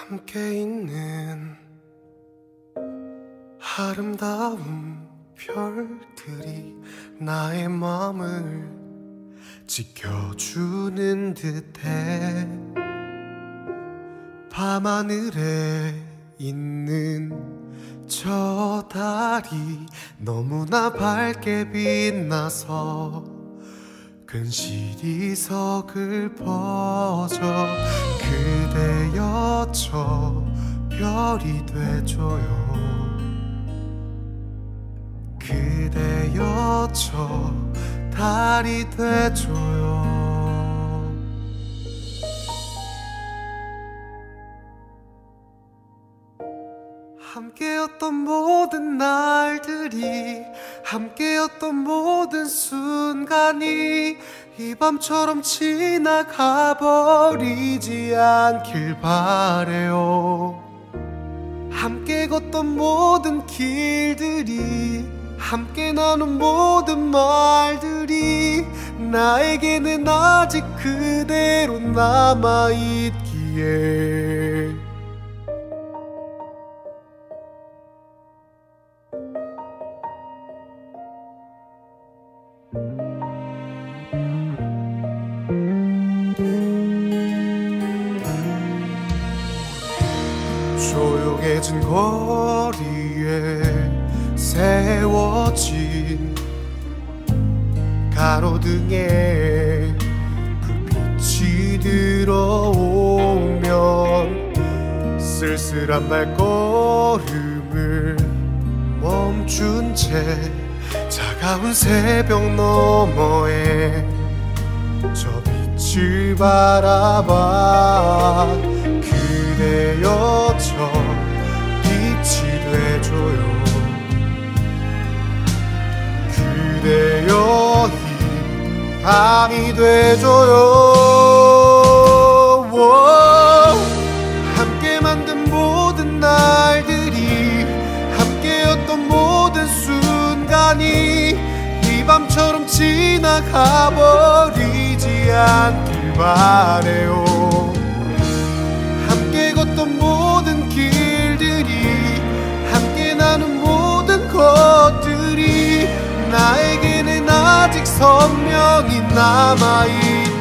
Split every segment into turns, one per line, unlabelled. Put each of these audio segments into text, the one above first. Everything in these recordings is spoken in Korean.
함께 있는 아름다운 별들이 나의 마음을 지켜주는 듯해. 밤하늘에 있는 저 달이 너무나 밝게 빛나서 근실이 석을 퍼져 그대여 저 별이 되줘요. 그대여 저 달이 되줘요 함께였던 모든 날들이 함께였던 모든 순간이 이 밤처럼 지나가 버리지 않길 바래요. 함께 걷던 모든 길들이 함께 나눈 모든 말들이 나에게는 아직 그대로 남아있기에 조용해진 거리에 세워진 가로등에 불빛이 들어오면 쓸쓸한 발걸음을 멈춘 채 차가운 새벽 너머에 저 빛을 바라봐. 그대여 저 빛이 돼줘요. 그대여 이 밤이 돼줘요. 워, 함께 만든 밤처럼 지나가 버리지 않길 바래요. 함께 걷던 모든 길들이 함께 나눈 모든 것들이 나에게는 아직 선명히 남아있기에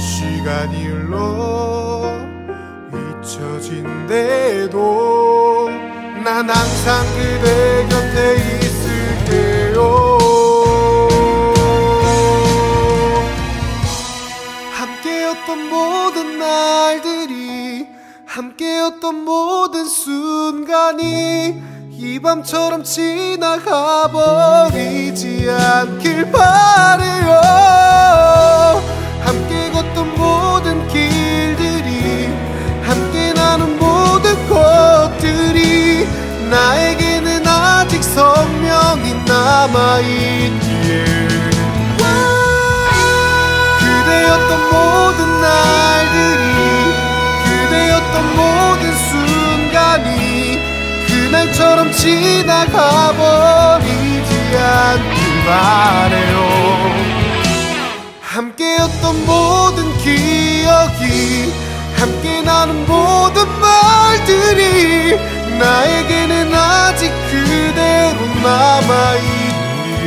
시간이 흘러 잊혀진대도 난 항상 그대 곁에 있을게요. 함께였던 모든 날들이 함께였던 모든 순간이 이 밤처럼 지나가 버리지 않길 바래요 그대였던 모든 날들이 그대였던 모든 순간이 그날처럼 지나가 버리지 않길 바래요. 함께였던 모든 기억이 함께 나눈 모든 말들이 나에게는 아직 그대로 남아있기에